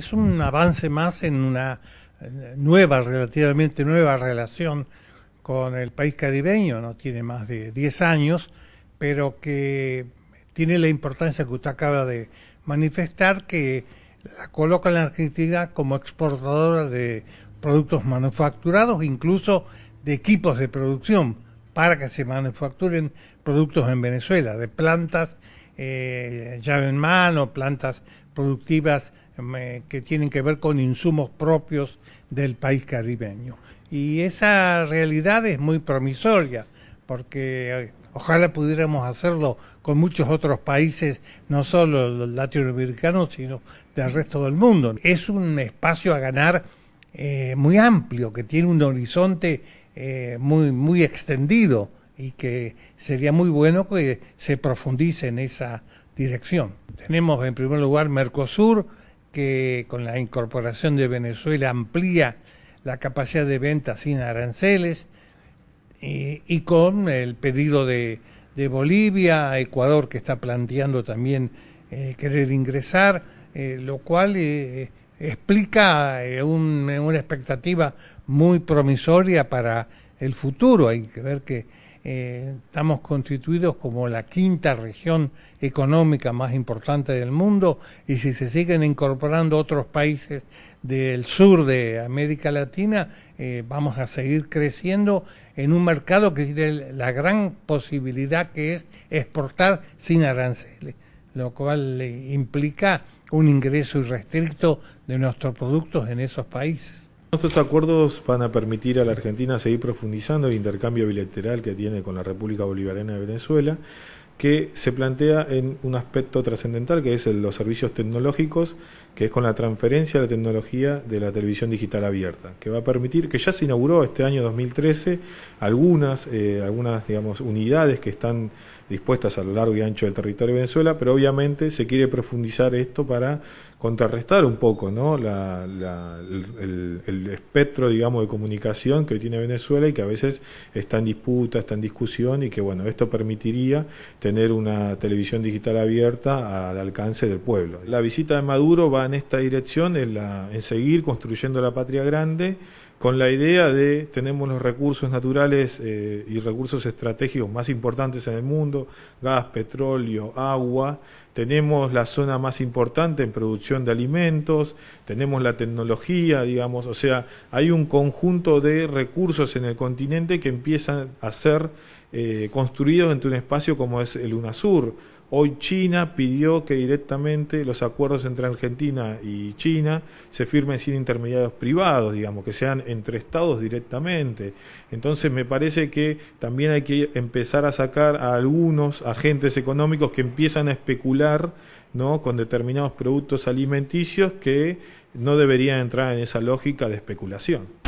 es un avance más en una eh, nueva, relativamente nueva relación con el país caribeño, no tiene más de 10 años, pero que tiene la importancia que usted acaba de manifestar, que la coloca en la Argentina como exportadora de productos manufacturados, incluso de equipos de producción, para que se manufacturen productos en Venezuela, de plantas eh, llave en mano, plantas productivas que tienen que ver con insumos propios del país caribeño. Y esa realidad es muy promisoria, porque eh, ojalá pudiéramos hacerlo con muchos otros países, no solo latinoamericanos, sino del resto del mundo. Es un espacio a ganar eh, muy amplio, que tiene un horizonte muy, muy extendido y que sería muy bueno que se profundice en esa dirección. Tenemos en primer lugar Mercosur, que con la incorporación de Venezuela amplía la capacidad de venta sin aranceles, y, con el pedido de, Bolivia, Ecuador que está planteando también eh, querer ingresar, eh, lo cual eh, explica una expectativa muy promisoria para el futuro. Hay que ver que eh, estamos constituidos como la quinta región económica más importante del mundo y si se siguen incorporando otros países del sur de América Latina, eh, vamos a seguir creciendo en un mercado que tiene la gran posibilidad que es exportar sin aranceles, lo cual implica un ingreso irrestricto de nuestros productos en esos países. Estos acuerdos van a permitir a la Argentina seguir profundizando el intercambio bilateral que tiene con la República Bolivariana de Venezuela, que se plantea en un aspecto trascendental que es el, los servicios tecnológicos, que es con la transferencia de la tecnología de la televisión digital abierta, que va a permitir, que ya se inauguró este año 2013, algunas, eh, algunas digamos, unidades que están dispuestas a lo largo y ancho del territorio de Venezuela, pero obviamente se quiere profundizar esto para contrarrestar un poco ¿no? La, el, espectro digamos, de comunicación que tiene Venezuela y que a veces está en disputa, está en discusión y que bueno, esto permitiría tener una televisión digital abierta al alcance del pueblo. La visita de Maduro va en esta dirección, en, la, en seguir construyendo la patria grande con la idea de tenemos los recursos naturales eh, y recursos estratégicos más importantes en el mundo, gas, petróleo, agua, tenemos la zona más importante en producción de alimentos, tenemos la tecnología, digamos, o sea, hay un conjunto de recursos en el continente que empiezan a ser eh, construidos entre un espacio como es el UNASUR Hoy China pidió que directamente los acuerdos entre Argentina y China se firmen sin intermediarios privados, digamos, que sean entre estados directamente. Entonces me parece que también hay que empezar a sacar a algunos agentes económicos que empiezan a especular ¿no? con determinados productos alimenticios que no deberían entrar en esa lógica de especulación.